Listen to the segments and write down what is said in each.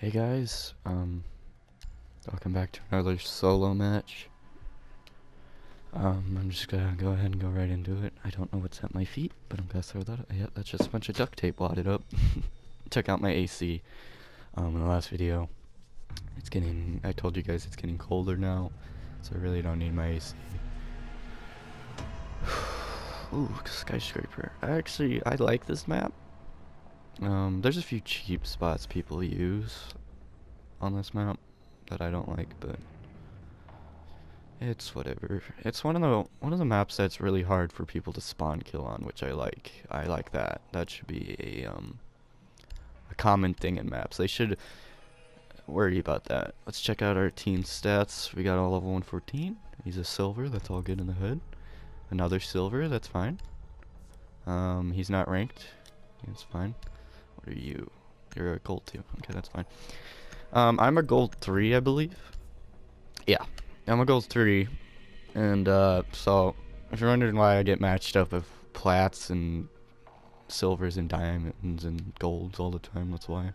Hey guys, um, welcome back to another solo match. Um, I'm just gonna go ahead and go right into it. I don't know what's at my feet, but I'm gonna throw that. Yeah, that's just a bunch of duct tape wadded up. Check out my AC. Um, in the last video, it's getting. I told you guys it's getting colder now, so I really don't need my AC. Ooh, skyscraper. I actually, I like this map. Um, there's a few cheap spots people use on this map that I don't like, but it's whatever. It's one of the one of the maps that's really hard for people to spawn kill on, which I like. I like that. That should be a um a common thing in maps. They should worry about that. Let's check out our team stats. We got all level 114. He's a silver. That's all good in the hood. Another silver. That's fine. Um, he's not ranked. That's fine. What are you? You're a gold two. Okay, that's fine. Um, I'm a gold three, I believe. Yeah, I'm a gold three, and uh, so if you're wondering why I get matched up with plats and silvers and diamonds and golds all the time, that's why.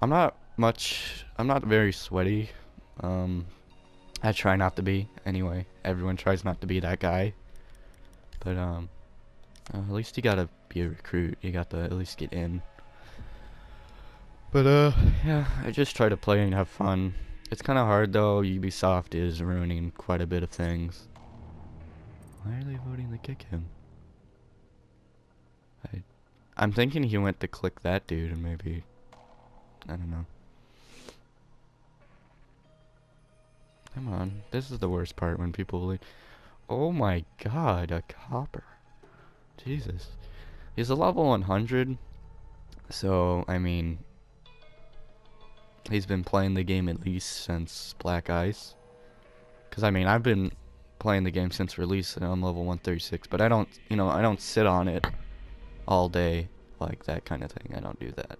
I'm not much. I'm not very sweaty. Um, I try not to be. Anyway, everyone tries not to be that guy. But um, uh, at least you gotta be a recruit. You got to at least get in. But uh, yeah, I just try to play and have fun. It's kind of hard though. Ubisoft is ruining quite a bit of things. Why are they voting to kick him? I, I'm thinking he went to click that dude and maybe, I don't know. Come on, this is the worst part when people leave. Oh my god, a copper. Jesus. He's a level 100, so, I mean, he's been playing the game at least since Black Ice. Because, I mean, I've been playing the game since release, and I'm level 136, but I don't, you know, I don't sit on it all day, like that kind of thing. I don't do that.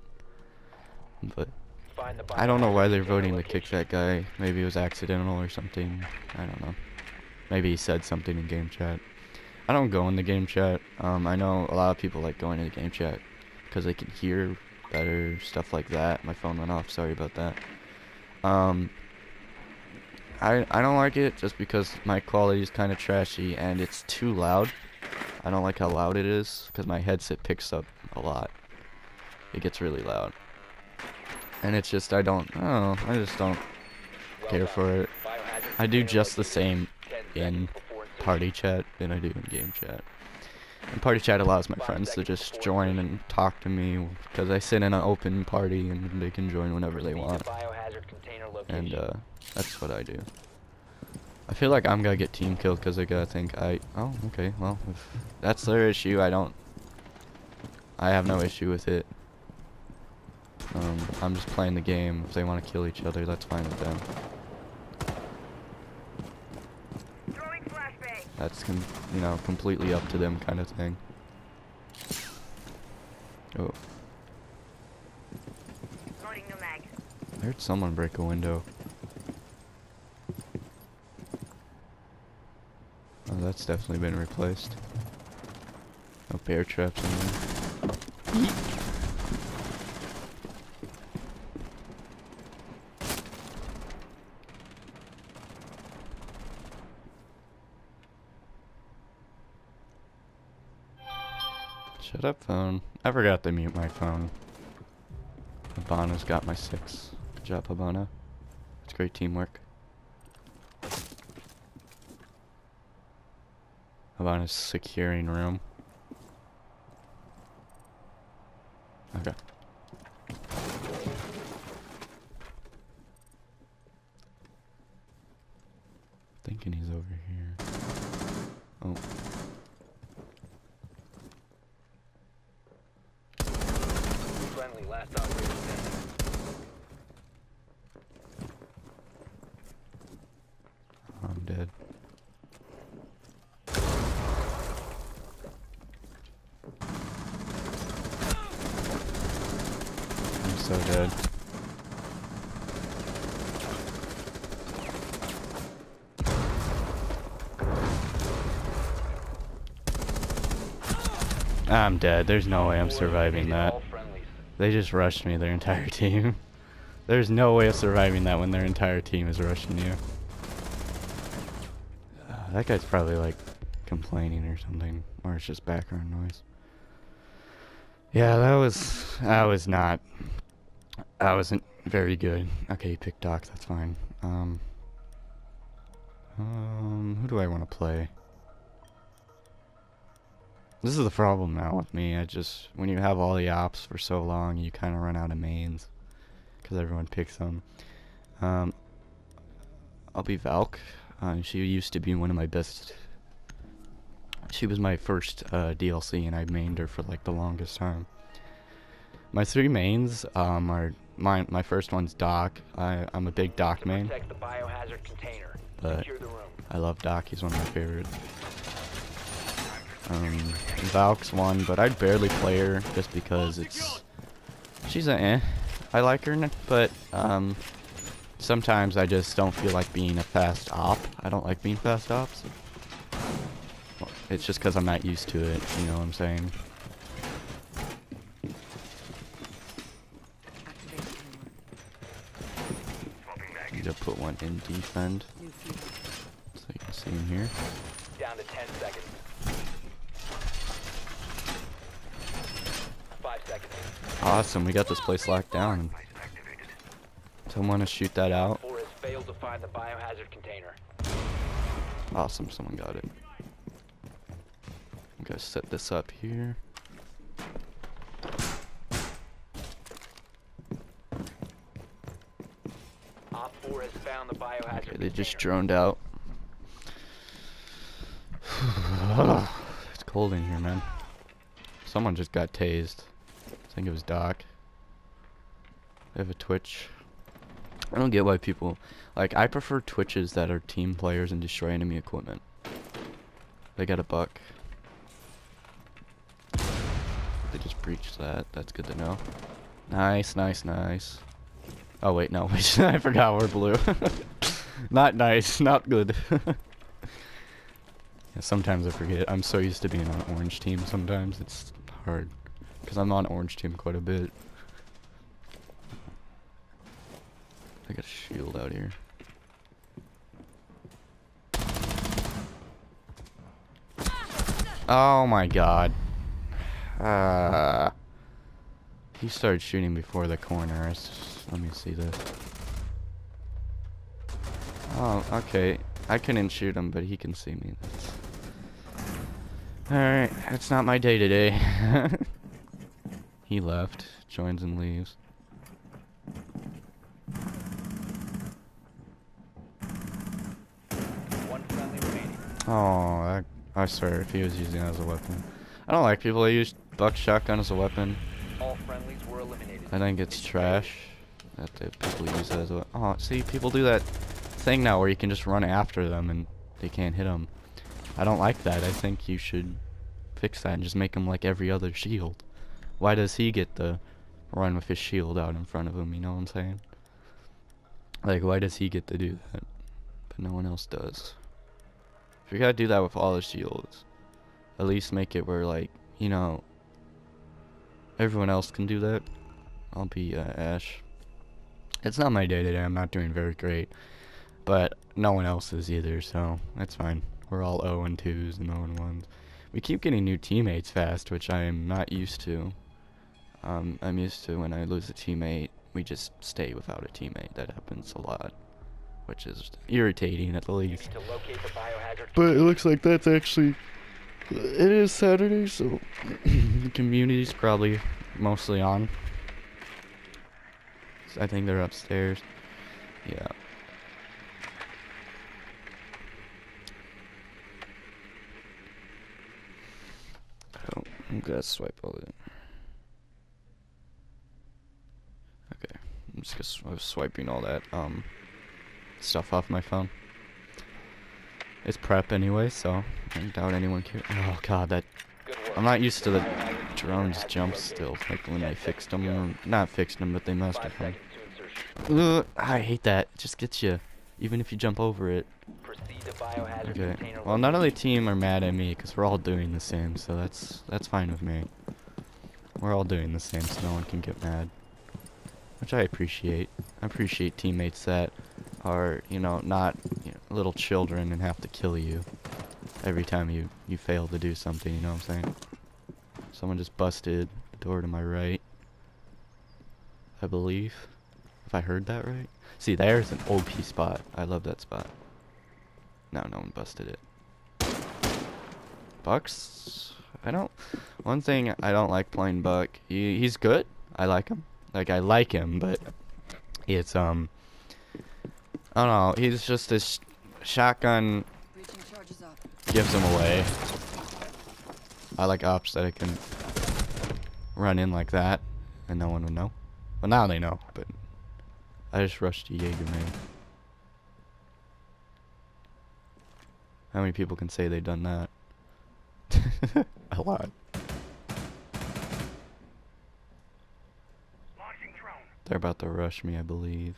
But, I don't know why they're voting to kick that guy. Maybe it was accidental or something. I don't know. Maybe he said something in game chat. I don't go in the game chat. Um, I know a lot of people like going in the game chat because they can hear better, stuff like that. My phone went off. Sorry about that. Um, I I don't like it just because my quality is kind of trashy and it's too loud. I don't like how loud it is because my headset picks up a lot. It gets really loud. And it's just I don't oh I just don't care for it. I do just the same in party chat than I do in game chat. And party chat allows my friends to just join and talk to me because I sit in an open party and they can join whenever they want. And uh, that's what I do. I feel like I'm gonna get team killed because I gotta think I. Oh, okay. Well, if that's their issue, I don't. I have no issue with it. Um, I'm just playing the game. If they want to kill each other, that's fine with them. That's, you know, completely up to them kind of thing. Oh. I heard someone break a window. Oh, that's definitely been replaced. No bear traps in there. Shut up, phone. I forgot to mute my phone. Hibana's got my six. Good job, Hibana. It's great teamwork. Hibana's securing room. Okay. Thinking he's over here. Oh. last operator standing. I'm dead. I'm so dead. I'm dead. There's no way I'm surviving that. They just rushed me, their entire team. There's no way of surviving that when their entire team is rushing you. That guy's probably like complaining or something, or it's just background noise. Yeah, that was that was not that wasn't very good. Okay, you Doc, that's fine. Um, um, who do I want to play? This is the problem now with me. I just when you have all the ops for so long, you kind of run out of mains because everyone picks them. Um, I'll be Valk. Uh, she used to be one of my best. She was my first uh, DLC, and I mained her for like the longest time. My three mains um, are my my first one's Doc. I I'm a big Doc main. But I love Doc. He's one of my favorites. Um, Valk's one, but I'd barely play her just because it's she's a eh. I like her, but um, sometimes I just don't feel like being a fast op. I don't like being fast ops. It's just because I'm not used to it. You know what I'm saying? Need to put one in defend. So you can see him here. Down to 10 seconds. Five seconds. Awesome, we got this place locked down. Someone to shoot that out. Awesome, someone got it. I'm gonna set this up here. Okay, they just droned out. it's cold in here, man. Someone just got tased. I think it was Doc. They have a Twitch. I don't get why people... Like, I prefer Twitches that are team players and destroy enemy equipment. They got a buck. They just breached that. That's good to know. Nice, nice, nice. Oh, wait, no. I forgot we're blue. not nice. Not good. yeah, sometimes I forget. I'm so used to being on orange team sometimes. It's hard. Because I'm on orange team quite a bit. I got a shield out here. Oh my god. Uh, he started shooting before the corner. Just, let me see this. Oh, okay. I couldn't shoot him, but he can see me. Alright, it's not my day today. he left, joins and leaves. Oh, I, I swear, if he was using it as a weapon. I don't like people that use buck shotgun as a weapon. All friendlies were eliminated. I think it's trash that the people use it as a Oh, see, people do that thing now where you can just run after them and they can't hit them. I don't like that. I think you should fix that and just make him like every other shield. Why does he get the run with his shield out in front of him, you know what I'm saying? Like, why does he get to do that? But no one else does. You gotta do that with all the shields, at least make it where, like, you know, everyone else can do that. I'll be uh, Ash. It's not my day today. I'm not doing very great. But no one else is either, so that's fine. We're all 0 and 2s and 0 and 1s. We keep getting new teammates fast, which I am not used to. Um, I'm used to when I lose a teammate, we just stay without a teammate. That happens a lot, which is irritating at the least. But it looks like that's actually it is Saturday, so the community's probably mostly on. I think they're upstairs. Yeah. Oh, I'm gonna swipe all it. Okay, I'm just gonna swiping all that um stuff off my phone. It's prep anyway, so I doubt anyone cares. Oh god, that... I'm not used to the drones jump still, like when they fixed them. Not fixed them, but they have them. Ugh, I hate that. It just gets you, even if you jump over it. Okay. Well, none of the team are mad at me, because we're all doing the same, so that's that's fine with me. we're all doing the same, so no one can get mad. Which I appreciate. I appreciate teammates that are, you know, not you know, little children and have to kill you every time you, you fail to do something, you know what I'm saying? Someone just busted the door to my right. I believe. If I heard that right. See, there's an OP spot. I love that spot. No, no one busted it. Bucks? I don't... One thing I don't like playing Buck, he, he's good. I like him. Like, I like him, but it's, um... I don't know, he's just this shotgun gives him away. I like ops that I can run in like that, and no one would know. Well, now they know, but I just rushed a Jaeger, man. How many people can say they've done that? a lot. They're about to rush me, I believe.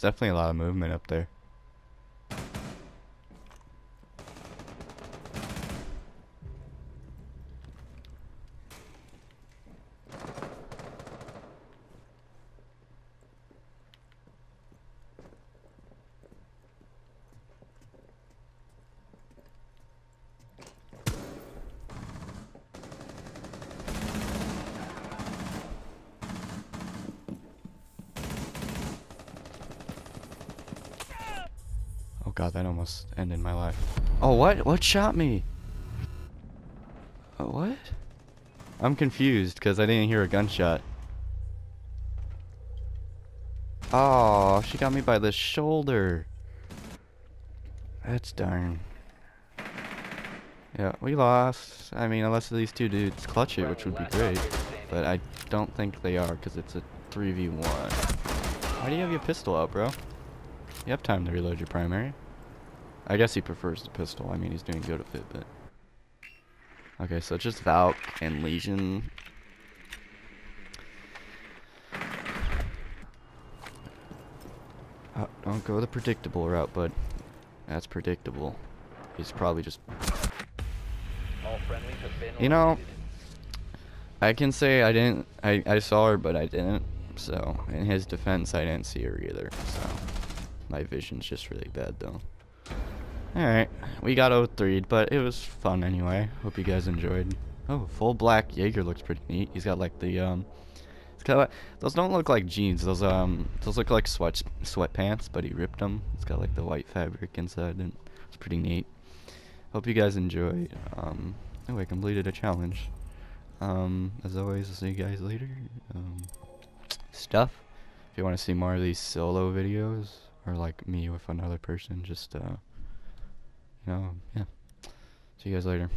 There's definitely a lot of movement up there. God, that almost ended my life. Oh, what? What shot me? Uh, what? I'm confused because I didn't hear a gunshot. Oh, she got me by the shoulder. That's darn. Yeah, we lost. I mean, unless these two dudes clutch it, which would be great. But I don't think they are because it's a 3v1. Why do you have your pistol out, bro? You have time to reload your primary. I guess he prefers the pistol. I mean, he's doing good with it, but... Okay, so just Valk and Lesion. Uh, don't go the predictable route, but that's predictable. He's probably just... You know, I can say I didn't... I, I saw her, but I didn't. So, in his defense, I didn't see her either. So, my vision's just really bad, though. Alright, we got 03 but it was fun anyway. Hope you guys enjoyed. Oh, full black Jaeger looks pretty neat. He's got like the, um, it's of, those don't look like jeans. Those, um, those look like sweat sweatpants, but he ripped them. It's got like the white fabric inside, and it's pretty neat. Hope you guys enjoyed. Um, oh, I completed a challenge. Um, as always, I'll see you guys later. Um, stuff. If you want to see more of these solo videos, or like me with another person, just, uh, know, yeah. See you guys later.